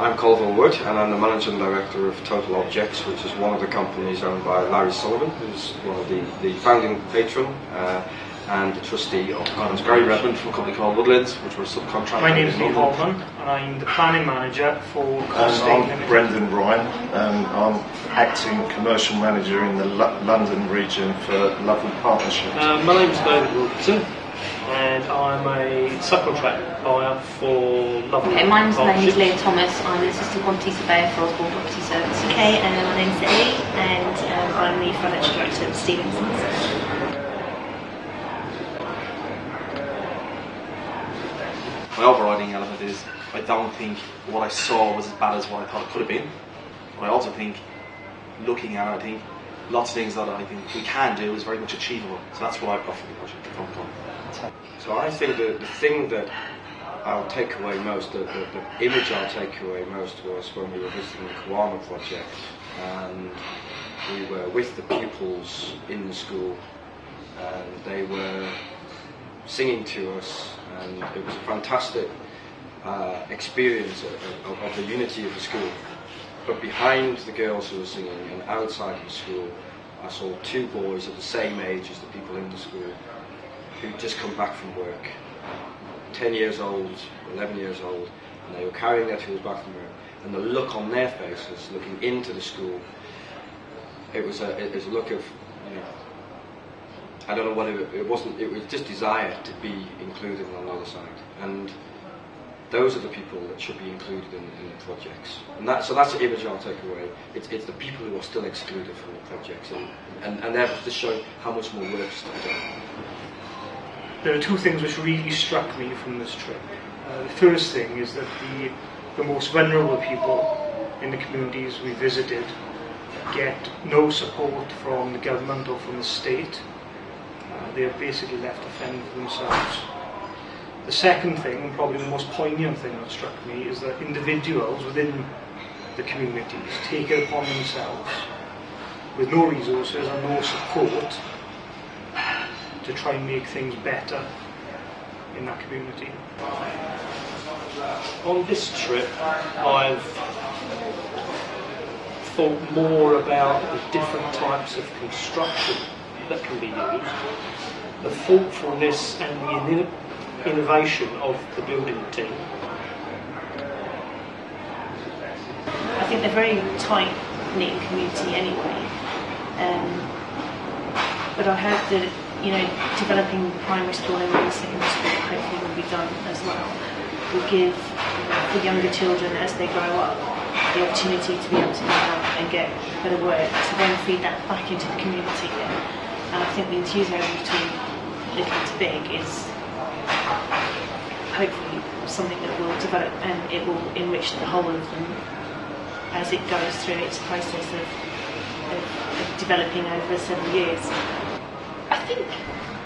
I'm Colville Wood and I'm the Managing Director of Total Objects, which is one of the companies owned by Larry Sullivan, who's one of the, the founding patron uh, and the trustee of I'm Gary Redmond from a company called Woodlands, which we're subcontracting. My name is Neil Holman and I'm the planning manager for And I'm Brendan Ryan and I'm acting commercial manager in the L- London region for Lovell Partnership. Uh, my name's David Wilkinson and I'm a subcontract buyer for Lovell Okay, my name is Partnerships. Leah Thomas. I'm an assistant quantity surveyor for Osborne Property Service. Okay, and my name's Ellie, and um, I'm the financial director of Stevenson's. My overriding element is I don't think what I saw was as bad as what I thought it could have been. But I also think, looking at it, I think lots of things that I think we can do is very much achievable. So that's what I've got from the project. Company. So I think that the thing that I'll take away most, the, the, the image I'll take away most was when we were visiting the Kawama project and we were with the pupils in the school and they were singing to us and it was a fantastic uh, experience of, of, of the unity of the school. But behind the girls who were singing and outside of the school, I saw two boys of the same age as the people in the school who'd just come back from work, 10 years old, 11 years old, and they were carrying their tools back from work. And the look on their faces, looking into the school, it was a, it was a look of, you know, I don't know what it, it wasn't, it was just desire to be included on the other side. And those are the people that should be included in, in the projects. And that, so that's the image I'll take away. It's, it's the people who are still excluded from the projects. And, and, and they're just showing how much more work is to be done. There are two things which really struck me from this trip. Uh, the first thing is that the, the most vulnerable people in the communities we visited get no support from the government or from the state. Uh, they are basically left to fend for themselves. The second thing, and probably the most poignant thing that struck me, is that individuals within the communities take it upon themselves, with no resources and no support, to try and make things better in that community. On this trip, I've thought more about the different types of construction that can be used, the thoughtfulness and the in- innovation of the building team. I think they're very tight knit community anyway. Um, but I hope that you know developing the primary school and the secondary school hopefully will be done as well. Will give the younger children as they grow up the opportunity to be able to go out and get better work to then feed that back into the community. And I think the enthusiasm between little to big is hopefully something that will develop and it will enrich the whole of them as it goes through its process of, of, of developing over several years. I think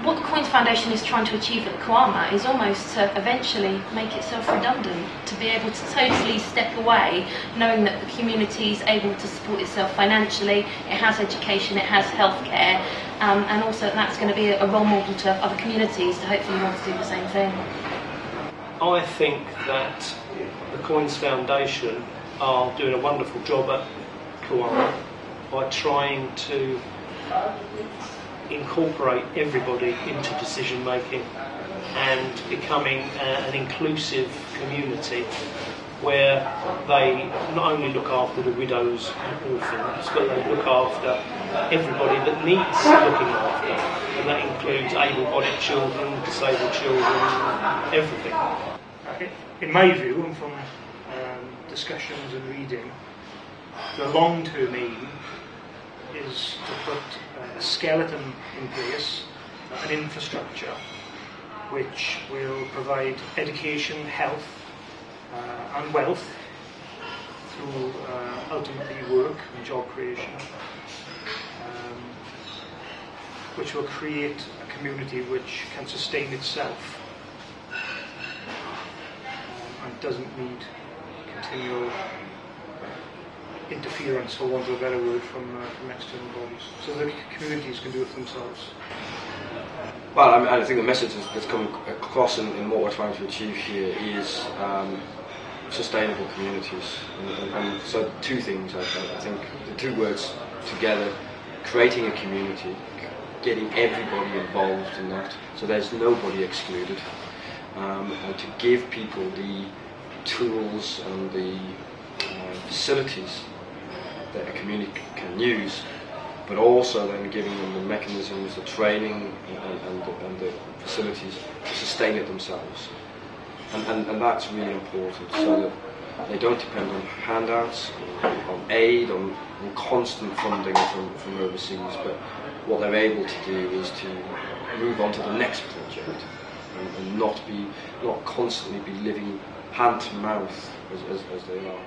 what the Coins Foundation is trying to achieve at the Kawama is almost to eventually make itself redundant, to be able to totally step away, knowing that the community is able to support itself financially, it has education, it has healthcare, um, and also that's going to be a role model to other communities to hopefully want to do the same thing. I think that the Coins Foundation are doing a wonderful job at Kawama by trying to incorporate everybody into decision making and becoming a, an inclusive community where they not only look after the widows and orphans, but they look after everybody that needs looking after. And that includes able-bodied children, disabled children, everything. In my view, and from um, discussions and reading, the long-term aim is to put a skeleton in place, an infrastructure which will provide education, health, uh, and wealth through uh, ultimately work and job creation, um, which will create a community which can sustain itself um, and doesn't need continual interference, for want of a better word, from, uh, from external bodies. So the communities can do it themselves. Well, I, mean, I think the message that's, coming across in, in what we're trying to achieve here is um, sustainable communities. And, and, and so two things, I, I think, the two words together, creating a community, getting everybody involved in that, so there's nobody excluded, um, and to give people the tools and the uh, facilities that a community can use, but also then giving them the mechanisms, the training, and, and, the, and the facilities to sustain it themselves. And, and, that's really important so mm-hmm. that they don't depend on handouts, on, on aid, on, on constant funding from, from overseas, but what they're able to do is to move on to the next project and, and not be not constantly be living hand to mouth as, as, as they are.